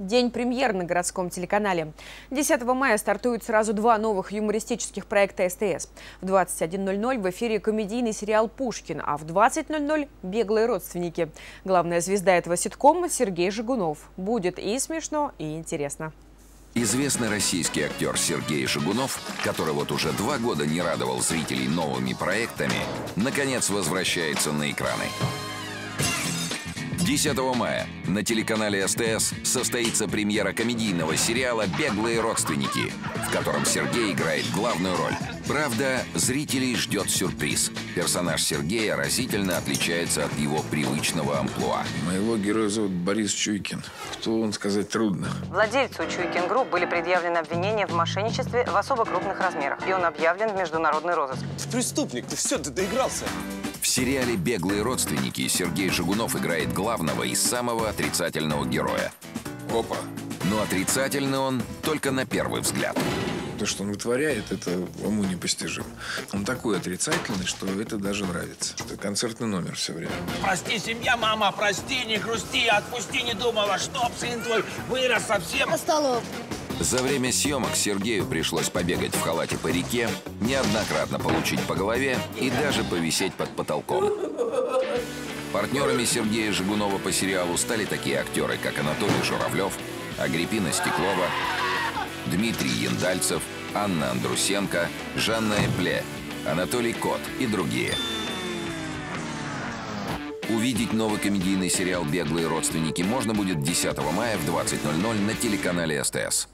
День премьер на городском телеканале. 10 мая стартуют сразу два новых юмористических проекта СТС. В 21.00 в эфире комедийный сериал «Пушкин», а в 20.00 «Беглые родственники». Главная звезда этого ситкома – Сергей Жигунов. Будет и смешно, и интересно. Известный российский актер Сергей Жигунов, который вот уже два года не радовал зрителей новыми проектами, наконец возвращается на экраны. 10 мая на телеканале СТС состоится премьера комедийного сериала «Беглые родственники», в котором Сергей играет главную роль. Правда, зрителей ждет сюрприз. Персонаж Сергея разительно отличается от его привычного амплуа. Моего героя зовут Борис Чуйкин. Кто он, сказать трудно. Владельцу Чуйкин Групп были предъявлены обвинения в мошенничестве в особо крупных размерах. И он объявлен в международный розыск. Ты преступник, ты все, ты доигрался. В сериале «Беглые родственники» Сергей Жигунов играет главного и самого отрицательного героя. Опа. Но отрицательный он только на первый взгляд. То, что он вытворяет, это уму непостижимо. Он такой отрицательный, что это даже нравится. Это концертный номер все время. Прости, семья, мама, прости, не грусти, отпусти, не думала, чтоб сын твой вырос совсем. Остолоп. За время съемок Сергею пришлось побегать в халате по реке, неоднократно получить по голове и даже повисеть под потолком. Партнерами Сергея Жигунова по сериалу стали такие актеры, как Анатолий Журавлев, Агриппина Стеклова, Дмитрий Яндальцев, Анна Андрусенко, Жанна Эпле, Анатолий Кот и другие. Увидеть новый комедийный сериал «Беглые родственники» можно будет 10 мая в 20.00 на телеканале СТС.